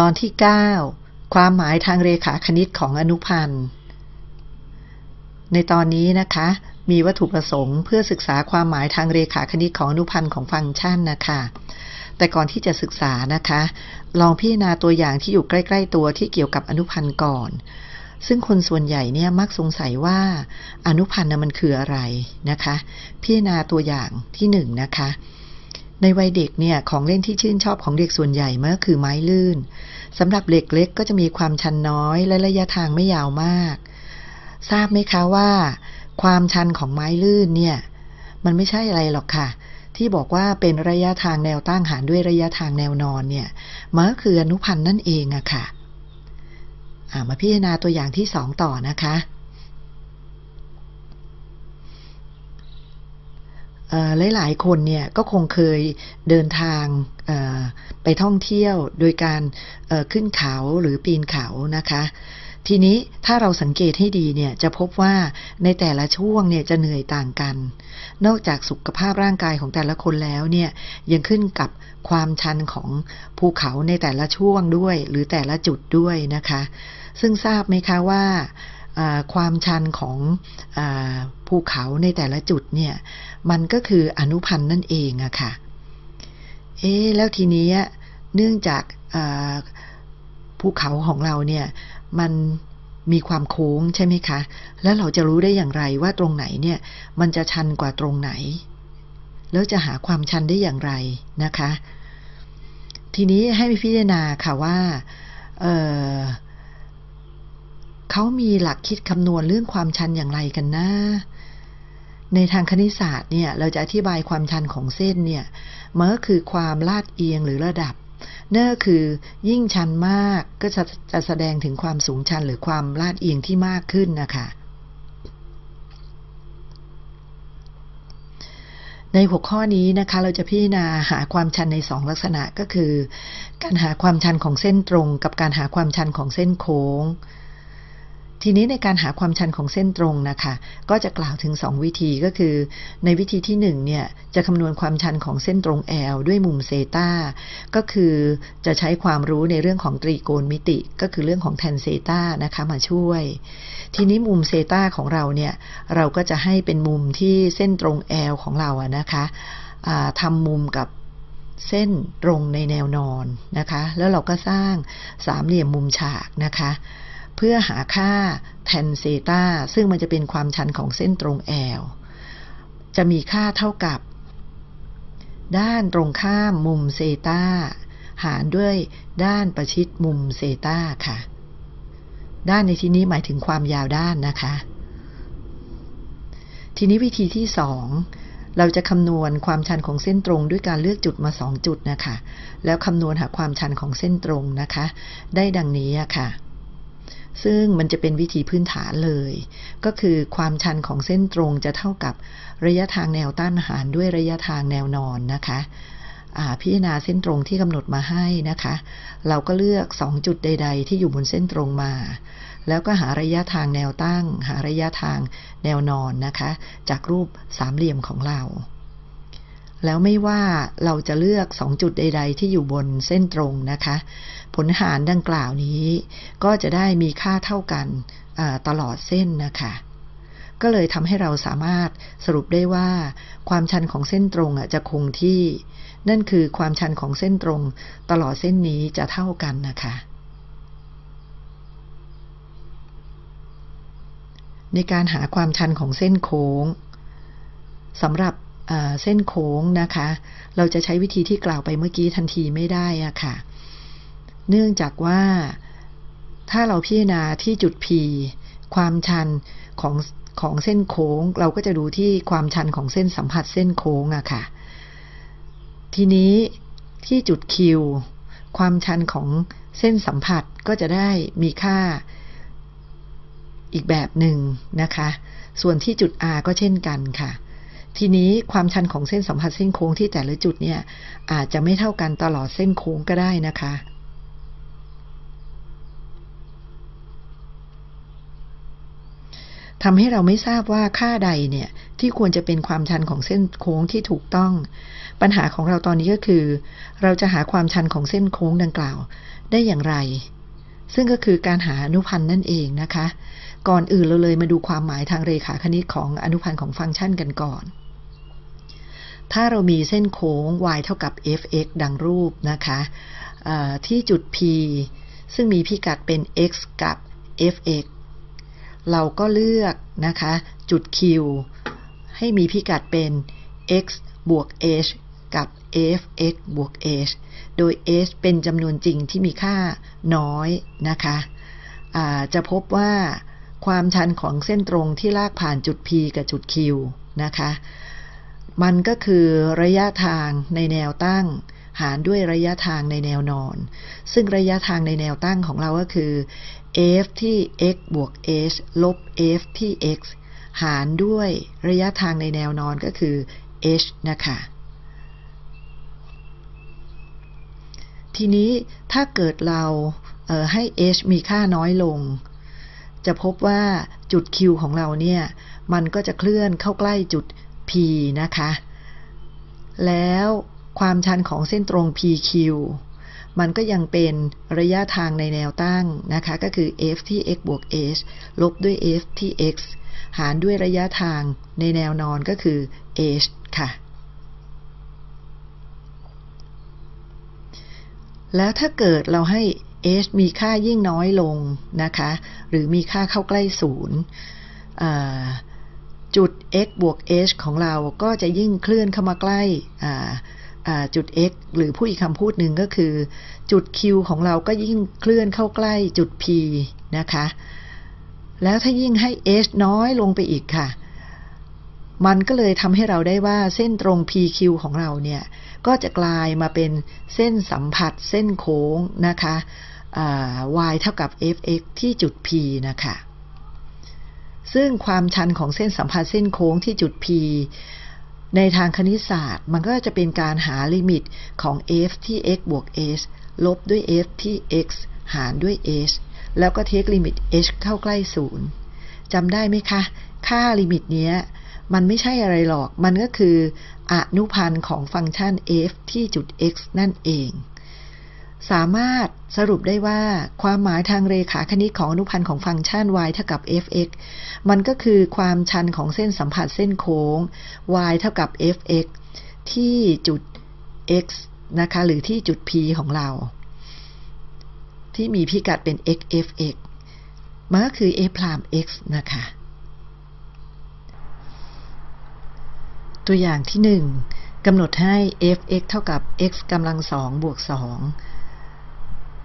ตอนที่ 9 ความหมายทางเรขาคณิตของอนุพันธ์ ในตอนนี้นะคะ มีวัตถุประสงค์เพื่อศึกษาความหมายทางเรขาคณิตของอนุพันธ์ของฟังก์ชันนะคะแต่ก่อนที่จะศึกษานะคะ ลองพิจารณาตัวอย่างที่อยู่ใกล้ ๆ ตัวที่เกี่ยวกับอนุพันธ์ก่อน ซึ่งคนส่วนใหญ่เนี่ยมักสงสัยว่าอนุพันธ์มันคืออะไรนะคะ พิจารณาตัวอย่างที่1นนะคะในวัยเด็กเนี่ยของเล่นที่ชื่นชอบของเด็กส่วนใหญ่เมื่อคือไม้ลื่น สำหรับเด็กเล็กก็จะมีความชันน้อยและระยะทางไม่ยาวมาก ทราบไหมคะว่า ความชันของไม้ลื่นเนี่ย มันไม่ใช่อะไรหรอกค่ะ ที่บอกว่าเป็นระยะทางแนวตั้งหารด้วยระยะทางแนวนอนเนี่ยมันก็คืออนุพันธ์นั่นเองอะค่ะมาพิจารณาตัวอย่างที่สองต่อนะคะ หลายๆ คนเนี่ยก็คงเคยเดินทางไปท่องเที่ยวโดยการขึ้นเขาหรือปีนเขานะคะ ทีนี้ถ้าเราสังเกตให้ดีเนี่ยจะพบว่าในแต่ละช่วงเนี่ยจะเหนื่อยต่างกัน นอกจากสุขภาพร่างกายของแต่ละคนแล้วเนี่ยยังขึ้นกับความชันของภูเขาในแต่ละช่วงด้วย หรือแต่ละจุดด้วยนะคะ ซึ่งทราบไหมคะว่าความชันของอ ภูเขาในแต่ละจุดเนี่ย มันก็คืออนุพันธ์นั่นเองอะค่ะ เอ๊แล้วทีนี้เนื่องจากภูเขาของเราเนี่ย มันมีความโค้งใช่ไหมคะ แล้วเราจะรู้ได้อย่างไรว่าตรงไหนเนี่ย มันจะชันกว่าตรงไหน แล้วจะหาความชันได้อย่างไรนะคะ ทีนี้ให้พิจารณาค่ะว่าเเขามีหลักคิดคำนวณเรื่องความชันอย่างไรกันนะ ในทางคณิตศาสตร์เนี่ยเราจะอธิบายความชันของเส้นเนี่ยมันก็คือความลาดเอียงหรือระดับนั่นก็คือยิ่งชันมากก็จะจะแสดงถึงความสูงชันหรือความลาดเอียงที่มากขึ้นนะคะในหัวข้อนี้นะคะเราจะพิจารณาหาความชันในสองลักษณะก็คือ การหาความชันของเส้นตรง กับการหาความชันของเส้นโค้ง ทีนี้ในการหาความชันของเส้นตรงนะคะ ก็จะกล่าวถึง 2 วิธีก็คือ ในวิธีที่ 1 เนี่ย จะคำนวณความชันของเส้นตรง L ด้วยมุมเซตาก็คือจะใช้ความรู้ในเรื่องของตรีโกณมิติ ก็คือเรื่องของแทนเซตานะคะมาช่วย ทีนี้มุมเซตาของเราเนี่ย เราก็จะให้เป็นมุมที่เส้นตรง L ของเราอะนะคะทำมุมกับเส้นตรงในแนวนอนนะคะ แล้วเราก็สร้างสามเหลี่ยมมุมฉากนะคะ เพื่อหาค่าแทนเซตาซึ่งมันจะเป็นความชันของเส้นตรงแอลจะมีค่าเท่ากับ ด้านตรงข้ามมุมเซตาหารด้วยด้านประชิดมุมเซตาค่ะ ด้านในที่นี้หมายถึงความยาวด้านนะคะ ทีนี้วิธีที่สองเราจะคำนวณความชันของเส้นตรงด้วยการเลือกจุดมาสองจุดนะคะ แล้วคำนวณหาความชันของเส้นตรงนะคะ ได้ดังนี้ค่ะ ซึ่งมันจะเป็นวิธีพื้นฐานเลย ก็คือความชันของเส้นตรงจะเท่ากับระยะทางแนวต้านหารด้วยระยะทางแนวนอนนะคะพิจารณาเส้นตรงที่กำหนดมาให้นะคะ เราก็เลือก 2 จุดใด ๆ ที่อยู่บนเส้นตรงมา แล้วก็หาระยะทางแนวตั้ง หาระยะทางแนวนอนนะคะ จากรูปสามเหลี่ยมของเรา แล้วไม่ว่าเราจะเลือก 2 จุดใด ๆ ที่อยู่บนเส้นตรงนะคะ ผลหารดังกล่าวนี้ ก็จะได้มีค่าเท่ากันตลอดเส้นนะคะ ก็เลยทำให้เราสามารถสรุปได้ว่า ความชันของเส้นตรงจะคงที่ นั่นคือความชันของเส้นตรงตลอดเส้นนี้จะเท่ากันนะคะในการหาความชันของเส้นโค้งสำหรับ เส้นโค้งนะคะ เราจะใช้วิธีที่กล่าวไปเมื่อกี้ทันทีไม่ได้อะค่ะ เนื่องจากว่าถ้าเราพิจารณาที่จุด P ความชันของของเส้นโค้ง เราก็จะดูที่ความชันของเส้นสัมผัสเส้นโค้งอะค่ะ ทีนี้ที่จุด Q ความชันของเส้นสัมผัสก็จะได้มีค่าอีกแบบหนึ่งนะคะ ส่วนที่จุด R ก็เช่นกันค่ะ ทีนี้ความชันของเส้นสัมผัสเส้นโค้งที่แต่ละจุดเนี่ย อาจจะไม่เท่ากันตลอดเส้นโค้งก็ได้นะคะทำให้เราไม่ทราบว่าค่าใดเนี่ย ที่ควรจะเป็นความชันของเส้นโค้งที่ถูกต้อง ปัญหาของเราตอนนี้ก็คือ เราจะหาความชันของเส้นโค้งดังกล่าว ได้อย่างไร ซึ่งก็คือการหาอนุพันธ์นั่นเองนะคะ ก่อนอื่นเราเลยมาดูความหมายทางเรขาคณิตของอนุพันธ์ของฟังก์ชันกันก่อน ถ้าเรามีเส้นโค้ง y เท่ากับ f(x) ดังรูปนะคะที่จุด P ซึ่งมีพิกัดเป็น x กับ f(x) เราก็เลือกนะคะจุด Q ให้มีพิกัดเป็น x บวก h กับ f(x) บวก h โดย h เป็นจำนวนจริงที่มีค่าน้อยนะคะะจะพบว่าความชันของเส้นตรงที่ลากผ่านจุด P กับจุด Q นะคะ มันก็คือระยะทางในแนวตั้ง หารด้วยระยะทางในแนวนอน ซึ่งระยะทางในแนวตั้งของเราก็คือ f ที่ x บวก h ลบ f ที่ x หารด้วยระยะทางในแนวนอนก็คือ h นะคะ ทีนี้ถ้าเกิดเราเให้ h มีค่าน้อยลง จะพบว่าจุด q ของเราเนี่ย มันก็จะเคลื่อนเข้าใกล้จุด p นะคะ แล้วความชันของเส้นตรง pq มันก็ยังเป็นระยะทางในแนวตั้งนะคะ ก็คือ f ที่ x บวก h ลบด้วย f ที่ x หารด้วยระยะทางในแนวนอนก็คือ h ค่ะ แล้วถ้าเกิดเราให้ h มีค่ายิ่งน้อยลงนะคะ หรือมีค่าเข้าใกล้ศูนย์จุด x บวก h ของเราก็จะยิ่งเคลื่อนเข้ามาใกล้จุด x หรือผู้อีกคำพูดหนึ่งก็คือ จุด q ของเราก็ยิ่งเคลื่อนเข้าใกล้จุด p นะคะ แล้วถ้ายิ่งให้ h น้อยลงไปอีกค่ะ มันก็เลยทำให้เราได้ว่าเส้นตรง pq ของเราเนี่ย ก็จะกลายมาเป็นเส้นสัมผัสเส้นโค้งนะคะ y เท่ากับ fx ที่จุด p นะคะ ซึ่งความชันของเส้นสัมผัสเส้นโค้งที่จุด p ในทางคณิตศาสตร์ มันก็จะเป็นการหาลิมิตของ f ที่ x บวก h ลบด้วย f ที่ x หารด้วย h แล้วก็ take ลิมิต h เข้าใกล้ศูนย์จำได้ไหมคะ ค่าลิมิตเนี้ย มันไม่ใช่อะไรหรอก มันก็คืออนุพันธ์ของฟังก์ชัน f ที่จุด x นั่นเอง สามารถสรุปได้ว่าความหมายทางเรขาคณิตของอนุพันธ์ของฟังก์ชัน y เท่ากับ f(x) มันก็คือความชันของเส้นสัมผัสเส้นโค้ง y เท่ากับ f(x) ที่จุด x นะคะ หรือที่จุด p ของเรา ที่มีพิกัดเป็น x f(x) มันก็คือ f พราม x นะคะ ตัวอย่างที่ 1กำหนดให้ f(x) เท่ากับ x กำลังสองบวกสอง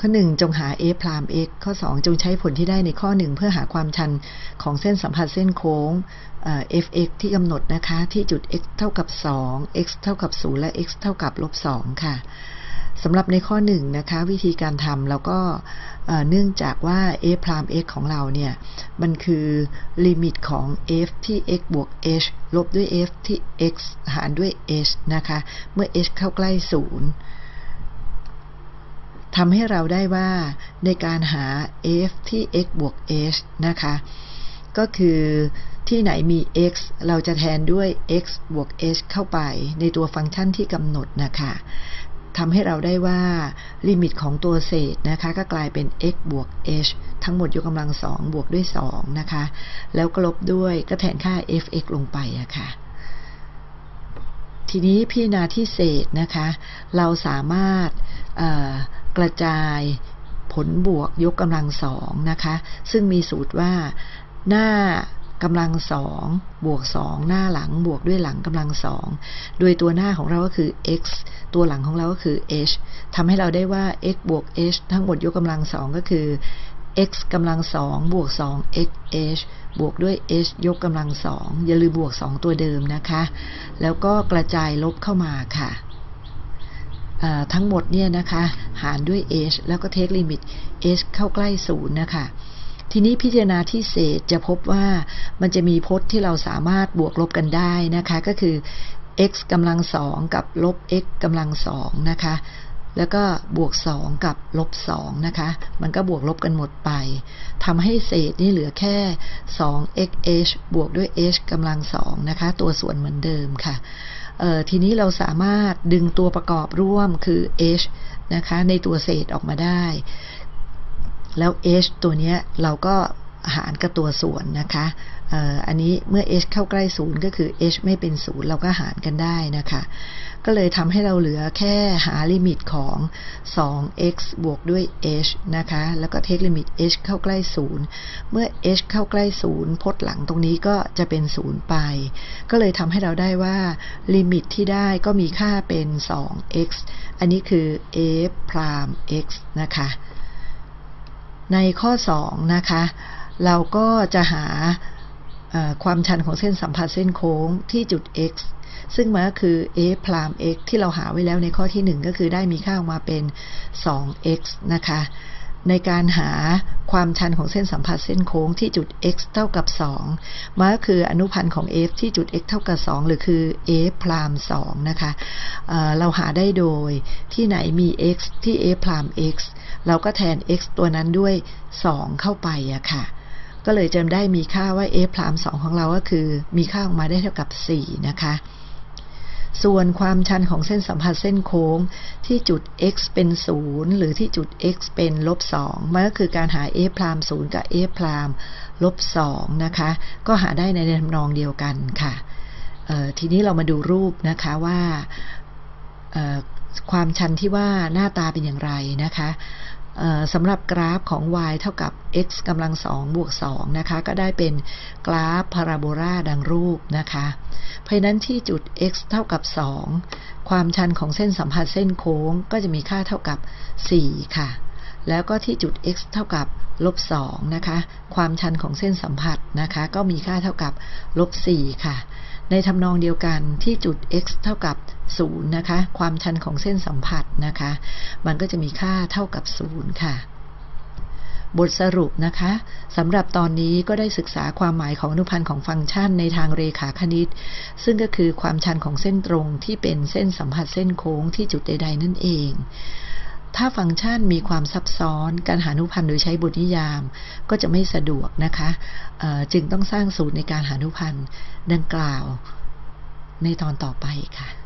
ข้อ 1 จงหา f พราม x ข้อ 2 จงใช้ผลที่ได้ในข้อ 1 เพื่อหาความชันของเส้นสัมผัสเส้นโค้ง fx ที่กำหนดนะคะ ที่จุด x เท่ากับ 2 x เท่ากับ 0 และ x เท่ากับลบ2ค่ะ สำหรับในข้อ1นนะคะวิธีการทำเราก็เนื่องจากว่า f พราม x ของเราเนี่ย มันคือลิมิตของ f ที่ x บวก h ลบด้วย f ที่ x หารด้วย h นะคะ เมื่อ h เข้าใกล้ 0ทำให้เราได้ว่าในการหา f ที่ x บวก h นะคะ ก็คือที่ไหนมี x เราจะแทนด้วย x บวก h เข้าไปในตัวฟังก์ชันที่กำหนดนะคะ ทำให้เราได้ว่าลิมิตของตัวเศษนะคะก็กลายเป็น x บวก h ทั้งหมดยกกำลังสองบวกด้วย 2 นะคะ แล้วกลบด้วยก็แทนค่า f(x) ลงไปอะคะ่ะทีนี้พิจารณาที่เศษนะคะ เราสามารถกระจายผลบวกยกกำลังสองนะคะ ซึ่งมีสูตรว่าหน้า กำลังสองบวกสองหน้าหลังบวกด้วยหลังกำลังสองโดยตัวหน้าของเราก็คือ x ตัวหลังของเราก็คือ h ทำให้เราได้ว่า x บวก h ทั้งหมดยกกำลังสองก็คือ x กำลังสองบวกสอง x h บวกด้วย h ยกกำลังสองอย่าลืมบวกสองตัวเดิมนะคะ แล้วก็กระจายลบเข้ามาค่ะทั้งหมดเนี่ยนะคะ หารด้วย h แล้วก็เทคลิมิต h เข้าใกล้ศูนย์นะคะ ทีนี้พิจารณาที่เศษจะพบว่ามันจะมีพจน์ที่เราสามารถบวกลบกันได้นะคะก็คือ x กำลังสองกับลบ x กำลังสองนะคะแล้วก็บวก 2 กับลบ2นะคะ มันก็บวกลบกันหมดไป ทำให้เศษนี่เหลือแค่ 2xh บวกด้วย h กำลัง2นะคะ ตัวส่วนเหมือนเดิมค่ะ ทีนี้เราสามารถดึงตัวประกอบร่วมคือ h นะคะ ในตัวเศษออกมาได้ แล้ว h ตัวนี้เราก็หารกับตัวส่วนนะคะอันนี้เมื่อ h เข้าใกล้ศูนย์ก็คือ h ไม่เป็นศูนย์เราก็หารกันได้นะคะ ก็เลยทำให้เราเหลือแค่หาลิมิตของ 2x บวกด้วย h นะคะ แล้วก็ take ลิมิต h เข้าใกล้ศูนย์เมื่อ h เข้าใกล้ศูนย์พจน์หลังตรงนี้ก็จะเป็นศูนย์ไป ก็เลยทำให้เราได้ว่าลิมิตที่ได้ก็มีค่าเป็น 2x อันนี้คือ f prime x นะคะ ในข้อ 2 นะคะ เราก็จะหาความชันของเส้นสัมผัสเส้นโค้งที่จุด x ซึ่งมันก็คือ a พลาม x ที่เราหาไว้แล้วในข้อที่ 1 ก็คือได้มีค่าออกมาเป็น 2x นะคะ ในการหาความชันของเส้นสัมผัสเส้นโค้งที่จุด x เท่ากับ 2 มันก็คืออนุพันธ์ของ f ที่จุด x เท่ากับ 2 หรือคือ a พลาม2นะคะเเราหาได้โดยที่ไหนมี x ที่ a พลาม x เราก็แทน x ตัวนั้นด้วย 2 เข้าไปอะค่ะ ก็เลยจำได้มีค่าว่า f พราม2ของเราก็คือ มีค่าออกมาได้เท่ากับ 4 นะคะ ส่วนความชันของเส้นสัมผัสเส้นโค้งที่จุด x เป็น 0 หรือที่จุด x เป็นลบ2มันก็คือการหา f พราม0กับ f พรามลบ2นะคะ ก็หาได้ในทำนองเดียวกันค่ะ ทีนี้เรามาดูรูปนะคะว่าความชันที่ว่าหน้าตาเป็นอย่างไรนะคะ สำหรับกราฟของ y เท่ากับ x กำลังสองบวก2นะคะ ก็ได้เป็นกราฟพาราโบลาดังรูปนะคะ เพราะนั้นที่จุด x เท่ากับ2ความชันของเส้นสัมผัสเส้นโค้งก็จะมีค่าเท่ากับ 4 ค่ะ แล้วก็ที่จุด x เท่ากับลบ2นะคะ ความชันของเส้นสัมผัสนะคะ ก็มีค่าเท่ากับลบ4ค่ะ ในทำนองเดียวกันที่จุด x เท่ากับ 0นย์นะคะ ความชันของเส้นสัมผัสนะคะ มันก็จะมีค่าเท่ากับ0ค่ะ บทสรุปนะคะสำหรับตอนนี้ก็ได้ศึกษาความหมายของอนุพันธ์ของฟังก์ชันในทางเรขาคณิต ซึ่งก็คือความชันของเส้นตรงที่เป็นเส้นสัมผัสเส้นโค้งที่จุดใด ๆ นั่นเองถ้าฟังก์ชันมีความซับซ้อน การหานุพันธ์โดยใช้บทนิยาม ก็จะไม่สะดวกนะคะจึงต้องสร้างสูตรในการหานุพันธ์ดังกล่าวในตอนต่อไปค่ะ